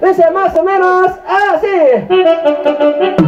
Dice más o menos así.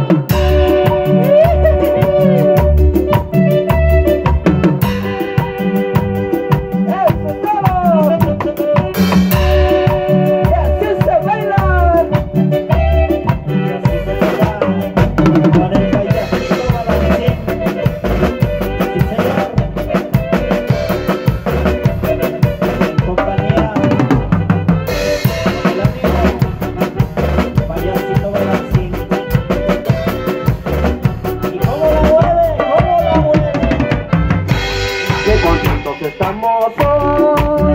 Hoy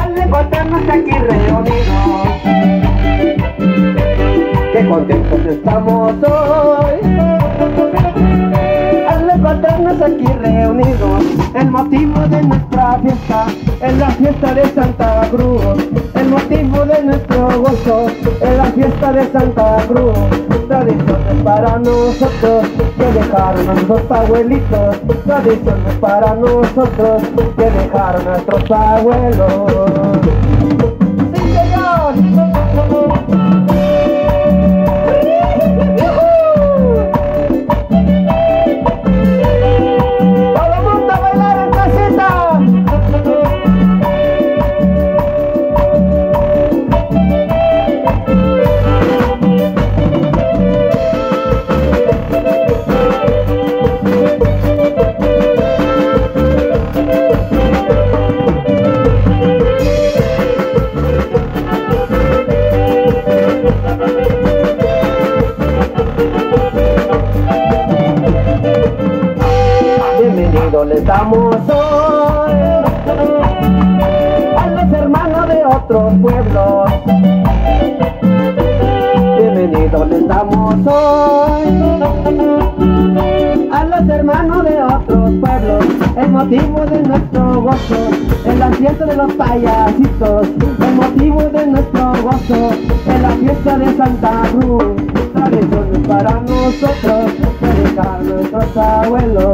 al encontrarnos aquí reunidos. Qué contentos estamos hoy al encontrarnos aquí reunidos. El motivo de nuestra fiesta es la fiesta de Santa Cruz. El motivo de nuestro gozo es la fiesta de Santa Cruz. Para nosotros que dejaron nuestros abuelitos. Tradiciones para nosotros que dejaron nuestros abuelos. Les damos hoy a los hermanos de otros pueblos. Bienvenido les damos hoy a los hermanos de otros pueblos. El motivo de nuestro gozo es la fiesta de los payasitos. El motivo de nuestro gozo es la fiesta de Santa Cruz. Tradiciones para nosotros dejaron nuestros abuelos.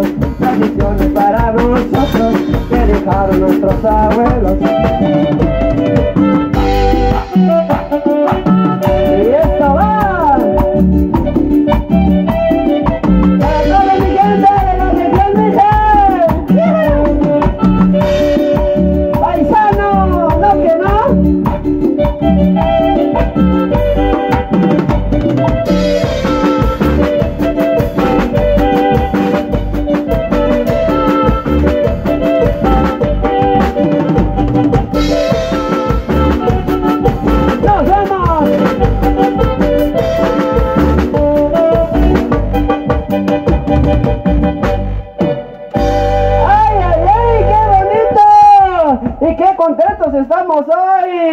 Dejaron nuestros abuelos. Estamos hoy!